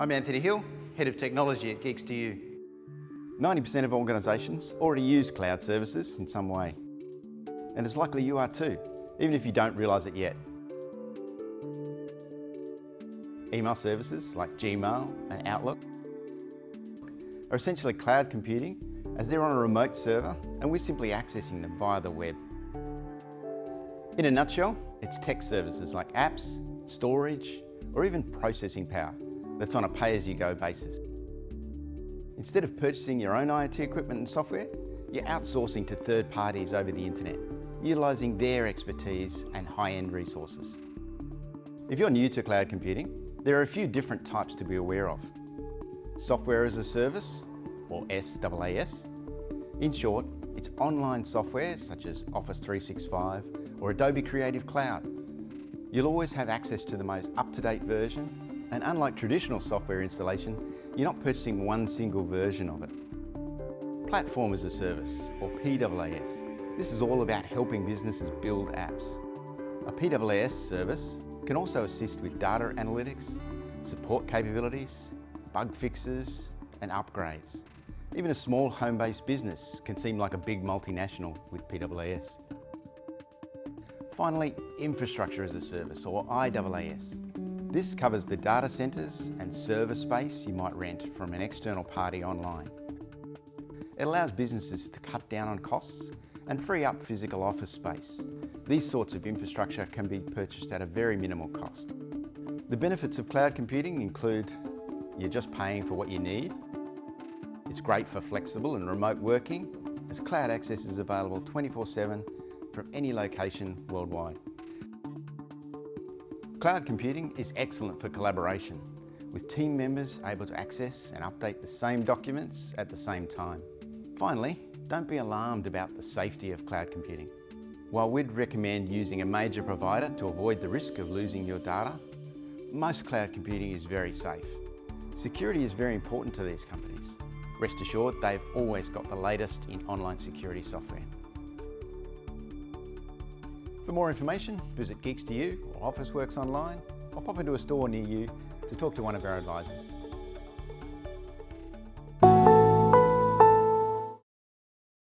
I'm Anthony Hill, Head of Technology at Geeks2U. 90% of organisations already use cloud services in some way. And it's likely you are too, even if you don't realise it yet. Email services like Gmail and Outlook are essentially cloud computing as they're on a remote server and we're simply accessing them via the web. In a nutshell, it's tech services like apps, storage, or even processing power that's on a pay-as-you-go basis. Instead of purchasing your own IoT equipment and software, you're outsourcing to third parties over the internet, utilising their expertise and high-end resources. If you're new to cloud computing, there are a few different types to be aware of. Software as a service, or SaaS. In short, it's online software such as Office 365 or Adobe Creative Cloud. You'll always have access to the most up-to-date version, and unlike traditional software installation, you're not purchasing one single version of it. Platform as a Service, or PaaS. This is all about helping businesses build apps. A PaaS service can also assist with data analytics, support capabilities, bug fixes and upgrades. Even a small home-based business can seem like a big multinational with PaaS. Finally, Infrastructure as a Service, or IaaS. This covers the data centres and server space you might rent from an external party online. It allows businesses to cut down on costs and free up physical office space. These sorts of infrastructure can be purchased at a very minimal cost. The benefits of cloud computing include you're just paying for what you need. It's great for flexible and remote working as cloud access is available 24-7 from any location worldwide. Cloud computing is excellent for collaboration, with team members able to access and update the same documents at the same time. Finally, don't be alarmed about the safety of cloud computing. While we'd recommend using a major provider to avoid the risk of losing your data, most cloud computing is very safe. Security is very important to these companies. Rest assured, they've always got the latest in online security software. For more information, visit Geeks2U or Officeworks online or pop into a store near you to talk to one of our advisors.